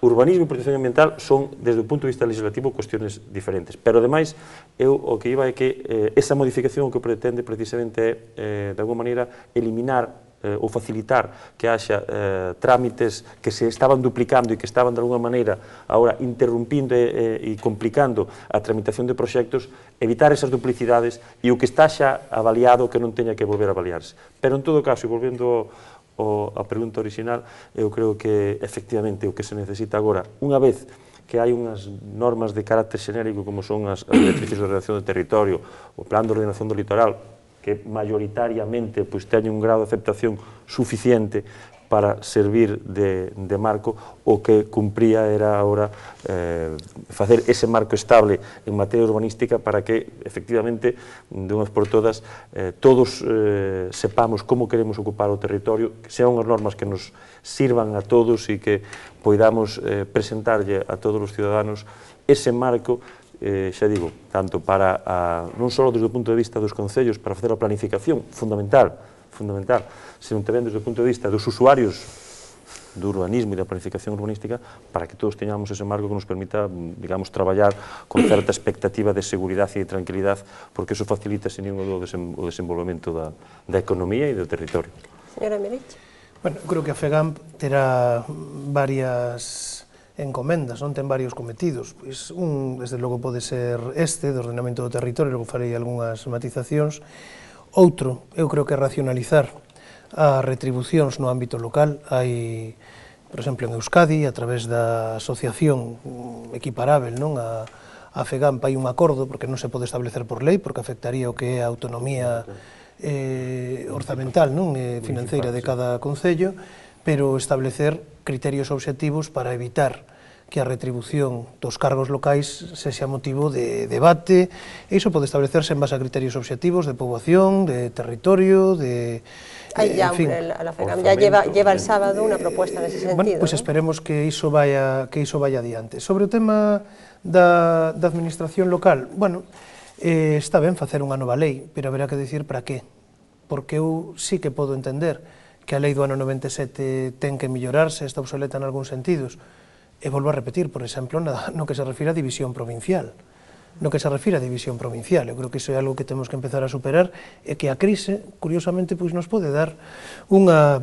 urbanismo e protección ambiental son, desde o punto de vista legislativo, cuestiones diferentes. Pero, ademais, eu o que iba é que eh, esa modificación o que pretende precisamente é, eh, de alguma maneira, eliminar eh, ou facilitar que haxa eh, trámites que se estaban duplicando e que estaban de alguma maneira agora interrumpindo e, e, e complicando a tramitación de proxectos, evitar esas duplicidades e o que está xa avaliado que non teña que volver a avaliarse. Pero en todo caso, e volvendo o, a pregunta original, eu creo que efectivamente o que se necesita agora, unha vez que hai unhas normas de carácter xenérico como son as, as directrices de ordenación do territorio, o plan de ordenación do litoral, que maioritariamente pois, teñen un grado de aceptación suficiente para servir de, de marco. O que cumpría era ahora eh, facer ese marco estable en materia urbanística para que efectivamente de unhas por todas eh, todos eh, sepamos como queremos ocupar o territorio, que sean unhas normas que nos sirvan a todos e que poidamos eh, presentarlle a todos os ciudadanos ese marco eh, xa digo, tanto para a, non só desde o punto de vista dos concellos para facer a planificación fundamental fundamental, senón tamén desde o punto de vista dos usuarios do urbanismo e da planificación urbanística para que todos teñamos ese marco que nos permita, digamos, traballar con certa expectativa de seguridade e de tranquilidade, porque eso facilita, sin ningún o desenvolvemento da, da economía e do territorio. Señora Merich. Bueno, creo que a FEGAMP terá varias encomendas, non ten varios cometidos. Pois un, desde logo, pode ser este, do ordenamento do territorio, logo farei algunhas matizacións, Outro, eu creo que racionalizar as retribucións no ámbito local. Hai, por exemplo, en Euskadi, a través da asociación equiparável non? A, a FEGAMP, hai un acordo, porque non se pode establecer por lei, porque afectaría o que é a autonomía eh, orzamental non? Eh, financeira de cada concello, pero establecer criterios obxectivos para evitar que a retribución dos cargos locais sexa motivo de debate, e iso pode establecerse en base a criterios obxectivos de poboación, de territorio, de... Aí eh, ya, en fin, a la FECAM ya lleva, lleva el sábado unha proposta nese sentido. Bueno, pois pues esperemos que iso vaya, que iso vaya adiante. Sobre o tema da, da administración local, bueno, eh, está ben facer unha nova lei, pero haberá que decir para qué, porque eu sí que podo entender que a lei do ano 97 ten que millorarse, está obsoleta en algúns sentidos, E volvo a repetir, por exemplo, no que se refira a división provincial. No que se refira a división provincial, eu creo que iso é algo que temos que empezar a superar e que a crise, curiosamente, pois nos pode dar unha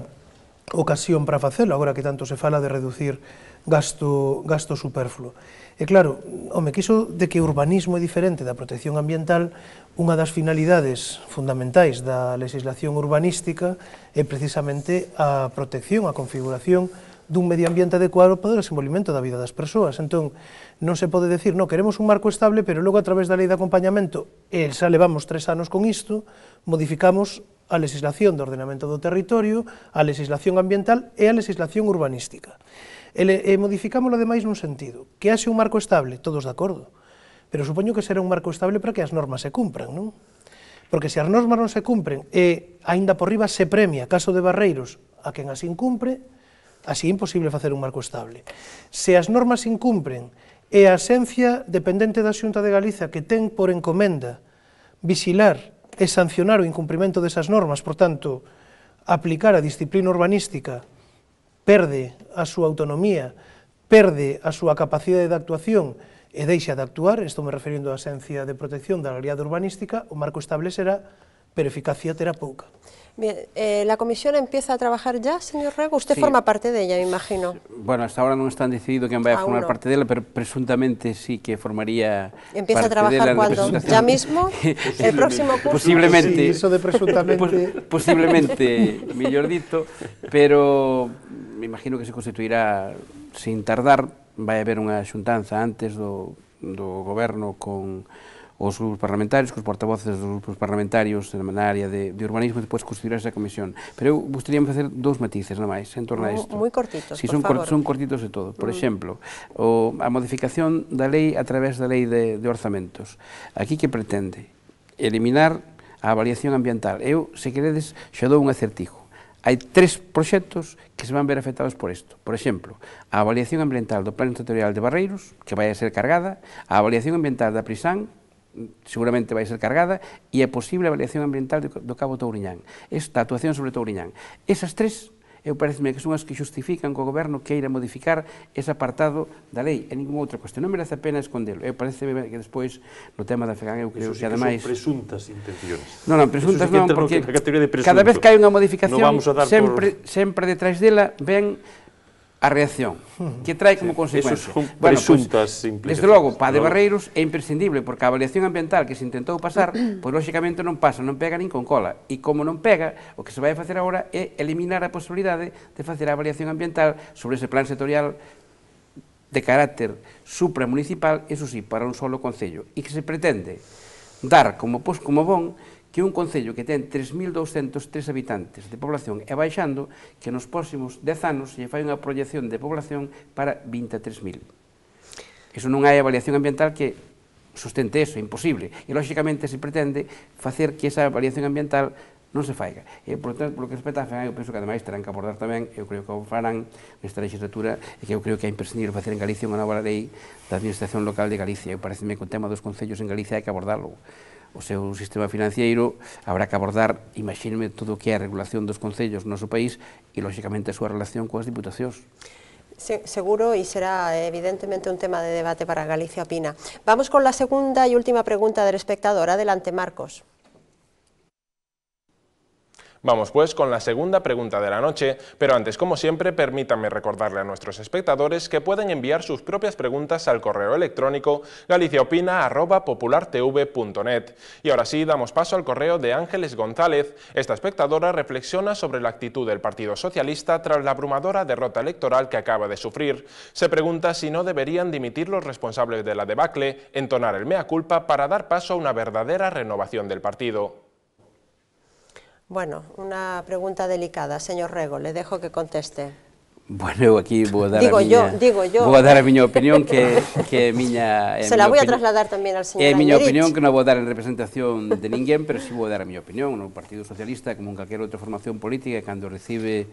ocasión para facelo, agora que tanto se fala de reducir gasto, gasto superfluo. E claro, home, que iso de que o urbanismo é diferente da protección ambiental, unha das finalidades fundamentais da legislación urbanística é precisamente a protección, a configuración dun medio ambiente adecuado para o desenvolvimento da vida das persoas. Entón, non se pode decir, non, queremos un marco estable, pero logo a través da lei de acompañamento, e xa levamos tres anos con isto, modificamos a legislación do ordenamento do territorio, a legislación ambiental e a legislación urbanística. E, e modificámosla ademais nun sentido, que haxe un marco estable, todos de acordo, pero supoño que será un marco estable para que as normas se cumpran, non? Porque se as normas non se cumpren e, aínda por riba, se premia, caso de Barreiros, a quen as incumpre, Así é imposible facer un marco estable. Se as normas incumpren e a esencia dependente da Xunta de Galiza que ten por encomenda vigilar e sancionar o incumprimento desas normas, por tanto, aplicar a disciplina urbanística perde a súa autonomía, perde a súa capacidade de actuación e deixa de actuar, estou me referindo á esencia de protección da realidade urbanística, o marco estable será, pero eficacia terá pouca. Bien, eh, ¿la comisión empieza a trabajar ya, señor Rego? Usted sí. forma parte de ella, me imagino. Bueno, hasta ahora no están decidido quién vaya a formar no. parte de ella, pero presuntamente sí que formaría ¿Empieza parte a trabajar de la cuándo? ¿Ya mismo? ¿El próximo curso? Posiblemente. Sí, eso de presuntamente... posiblemente, mi dito, pero me imagino que se constituirá sin tardar, vai haber unha xuntanza antes do, do goberno con os grupos parlamentarios, cos portavoces dos grupos parlamentarios na área de, de urbanismo e depois constituir esa comisión. Pero eu gustaríame facer dous matices, non máis, en torno a isto. Moi cortitos, si, sí, son favor. Son cortitos de todo. Por mm. exemplo, o, a modificación da lei a través da lei de, de orzamentos. Aquí que pretende? Eliminar a avaliación ambiental. Eu, se queredes, xa dou un acertijo. Hai tres proxectos que se van ver afectados por isto. Por exemplo, a avaliación ambiental do Plan Territorial de Barreiros, que vai a ser cargada, a avaliación ambiental da Prisán, seguramente vai ser cargada, e a posible avaliación ambiental do, Cabo Touriñán, esta actuación sobre Touriñán. Esas tres eu pareceme que son as que justifican que o goberno queira modificar ese apartado da lei, e ninguna outra cuestión. Non merece a pena escondelo. Eu parece que despois, no tema da FEGAN, eu creo Eso sí que, ademais... Son presuntas intencións. Non, non, presuntas sí non, porque cada vez que hai unha modificación, no sempre, por... sempre detrás dela ven a reacción, que trae como sí, consecuencia. Esos bueno, presuntas pues, Desde logo, para de. Barreiros é imprescindible, porque a avaliación ambiental que se intentou pasar, pois lóxicamente non pasa, non pega nin con cola. E como non pega, o que se vai a facer agora é eliminar a posibilidade de facer a avaliación ambiental sobre ese plan sectorial de carácter supramunicipal, eso sí, para un solo concello. E que se pretende dar como, pois, como bon que un concello que ten 3.203 habitantes de población e baixando que nos próximos 10 anos lle fai unha proyección de población para 23.000. Iso non hai avaliación ambiental que sustente eso, é imposible. E, lóxicamente, se pretende facer que esa avaliación ambiental non se faiga. E, por tanto, polo que respecta a FENAG, eu penso que ademais terán que abordar tamén, eu creo que o farán nesta legislatura, e que eu creo que é imprescindible facer en Galicia unha nova lei da Administración Local de Galicia. Eu pareceme que o tema dos concellos en Galicia hai que abordarlo o seu sistema financiero habrá que abordar, imagíneme, todo o que é a regulación dos concellos no noso país e, lóxicamente, a súa relación coas diputacións. Se, seguro y será evidentemente un tema de debate para Galicia Opina. Vamos con la segunda y última pregunta del espectador. Adelante, Marcos. Vamos pues con la segunda pregunta de la noche, pero antes, como siempre, permítanme recordarle a nuestros espectadores que pueden enviar sus propias preguntas al correo electrónico galiciaopina.populartv.net. Y ahora sí, damos paso al correo de Ángeles González. Esta espectadora reflexiona sobre la actitud del Partido Socialista tras la abrumadora derrota electoral que acaba de sufrir. Se pregunta si no deberían dimitir los responsables de la debacle, entonar el mea culpa para dar paso a una verdadera renovación del partido. Bueno, unha pregunta delicada, señor Rego, le dejo que conteste. Bueno, eu aquí vou dar digo a miña, yo, digo yo. Vou dar a miña opinión que, que é miña... Eh, Se la vou a trasladar tamén ao señor É a miña opinión que non vou dar en representación de ninguén, pero si sí vou dar a miña opinión. O Partido Socialista, como en calquera outra formación política, cando recibe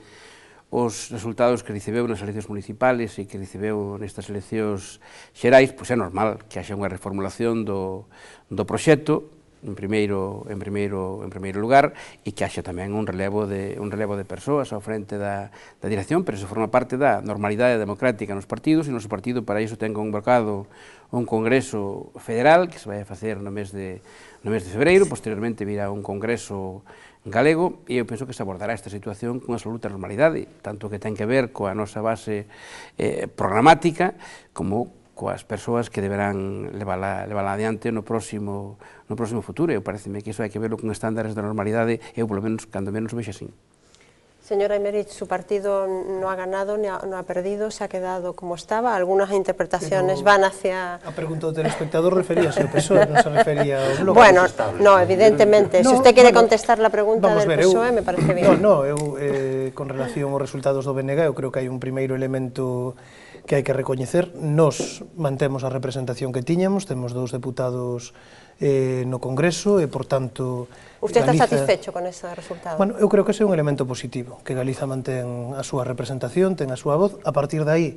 os resultados que recibeu nas eleccións municipales e que recibeu nestas eleccións xerais, pois é normal que haxa unha reformulación do, do proxecto, en primeiro en primeiro en primeiro lugar e que haxa tamén un relevo de un relevo de persoas ao frente da da dirección, pero iso forma parte da normalidade democrática nos partidos e noso partido para iso ten convocado un congreso federal que se vai a facer no mes de no mes de febreiro, posteriormente virá un congreso galego e eu penso que se abordará esta situación con absoluta normalidade, tanto que ten que ver coa nosa base eh, programática como coas persoas que deberán levala, levala adiante no próximo, no próximo futuro. E pareceme que iso hai que verlo con estándares de normalidade, eu polo menos, cando menos, vexo así. Señora Emerich, su partido no ha ganado, ni ha, no ha perdido, se ha quedado como estaba. Algunas interpretaciones Pero, van hacia... A pregunta preguntado telespectador, refería a su PSOE, no se refería a bloque. Bueno, no, evidentemente. No, si usted quiere bueno, contestar la pregunta del ver, PSOE, eu, me parece bien. No, no, eu, eh, con relación aos resultados do BNG, eu creo que hai un primeiro elemento que hai que recoñecer. Nos mantemos a representación que tiñamos, temos dous deputados eh, no Congreso e, por tanto... Usted Galiza... está satisfecho con ese resultado? Bueno, eu creo que ese é un elemento positivo, que Galiza mantén a súa representación, ten a súa voz. A partir de aí,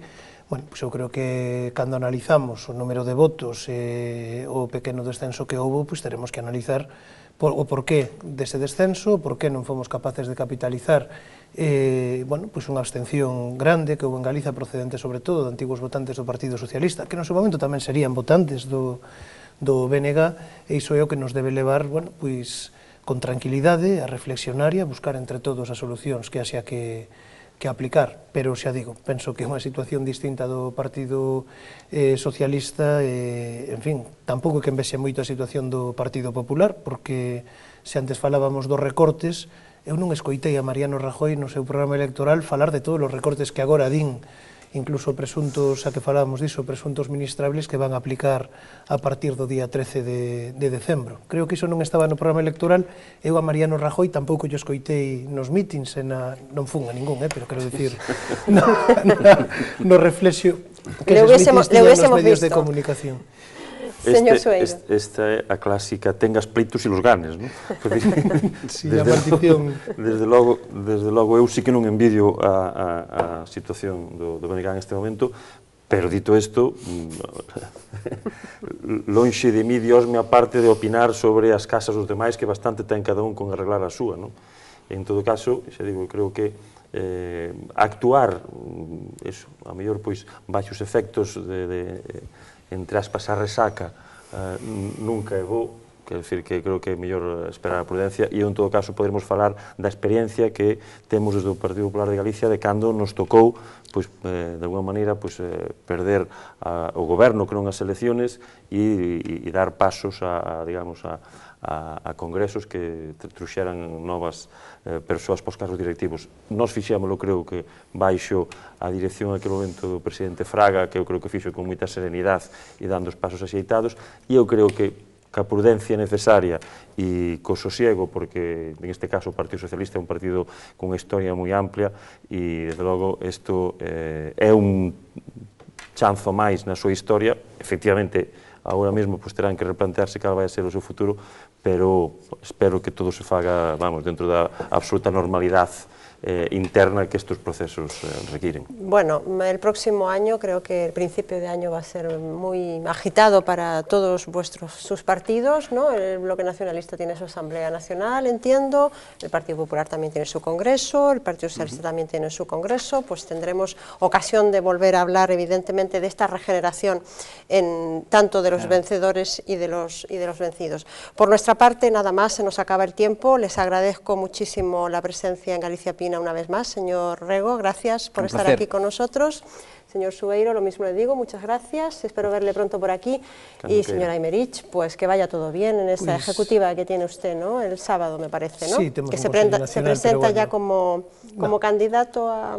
bueno, pois pues eu creo que cando analizamos o número de votos e eh, o pequeno descenso que houve, pois pues teremos que analizar por, o porqué dese descenso, o porqué non fomos capaces de capitalizar eh, bueno, pois unha abstención grande que houve en Galiza procedente sobre todo de antigos votantes do Partido Socialista, que no seu momento tamén serían votantes do, do BNG, e iso é o que nos debe levar, bueno, pois, con tranquilidade a reflexionar e a buscar entre todos as solucións que haxa que, que aplicar, pero xa digo, penso que é unha situación distinta do Partido eh, Socialista, eh, en fin, tampouco que envexe moito a situación do Partido Popular, porque se antes falábamos dos recortes, eu non escoitei a Mariano Rajoy no seu programa electoral falar de todos os recortes que agora din incluso presuntos, a que falábamos diso, presuntos ministrables que van a aplicar a partir do día 13 de, de decembro. Creo que iso non estaba no programa electoral, eu a Mariano Rajoy tampouco yo escoitei nos mítins, en na, non fun a ningún, eh, pero quero dicir, no, no, no reflexio que le hubiésemos, le hubiésemos medios visto. de comunicación. Señor Sueiro. Este, esta é a clásica, tengas pleitos e los ganes, non? sí, desde, a maldición. Desde logo, desde logo, eu sí que non envidio a, a, a situación do, do Benegán neste momento, Pero dito isto, mm, lonxe de mí, Dios me aparte de opinar sobre as casas dos demais que bastante ten cada un con arreglar a súa, non? En todo caso, xa digo, creo que eh, actuar, mm, eso, a mellor, pois, baixos efectos de, de, entre aspas, a resaca eh, nunca é bo, quero decir que creo que é mellor esperar a prudencia e en todo caso podemos falar da experiencia que temos desde o Partido Popular de Galicia de cando nos tocou pois eh, de alguma maneira pois eh, perder a, o goberno que non as elecciones e, e, e dar pasos a, a digamos a a, a congresos que truxeran novas eh, persoas pos cargos directivos. Nos fixémoslo, creo que, baixo a dirección aquel momento do presidente Fraga, que eu creo que fixo con moita serenidade e dando os pasos axeitados, e eu creo que ca prudencia necesaria e co sosiego, porque neste caso o Partido Socialista é un partido con historia moi amplia e, desde logo, isto eh, é un chanzo máis na súa historia, efectivamente, agora mesmo pues, terán que replantearse cal vai a ser o seu futuro, pero espero que todo se faga, vamos, dentro da absoluta normalidade eh, interna que estos procesos eh, requieren. Bueno, el próximo año, creo que el principio de año va a ser muy agitado para todos vuestros sus partidos, ¿no? El Bloque Nacionalista tiene su Asamblea Nacional, entiendo, el Partido Popular también tiene su Congreso, el Partido Socialista uh -huh. también tiene su Congreso, pues tendremos ocasión de volver a hablar, evidentemente, de esta regeneración en tanto de los claro. vencedores y de los, y de los vencidos. Por nuestra parte, nada más, se nos acaba el tiempo, les agradezco muchísimo la presencia en Galicia Pina una vez más. Señor Rego, gracias por Un estar placer. aquí con nosotros. Señor Subeiro, lo mismo le digo, muchas gracias, espero verle pronto por aquí. Y señora Imerich, pues que vaya todo bien en esta Pues- ejecutiva que tiene usted, ¿no? El sábado, me parece, ¿no? Sí, tenemos que se, prenda- se presenta ya como, como No. candidato a...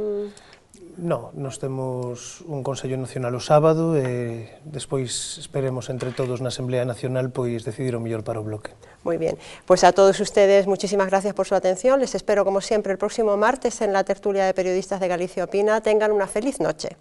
No, nos temos un Consello Nacional o sábado e despois esperemos entre todos na Asamblea Nacional pois decidir o mellor para o bloque. Muy bien, pues a todos ustedes muchísimas gracias por su atención. Les espero como siempre el próximo martes en la tertulia de periodistas de Galicia Opina. Tengan una feliz noche.